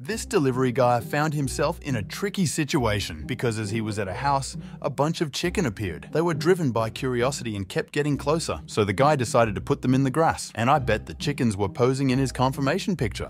This delivery guy found himself in a tricky situation because as he was at a house, a bunch of chicken appeared. They were driven by curiosity and kept getting closer, so the guy decided to put them in the grass. And I bet the chickens were posing in his confirmation picture.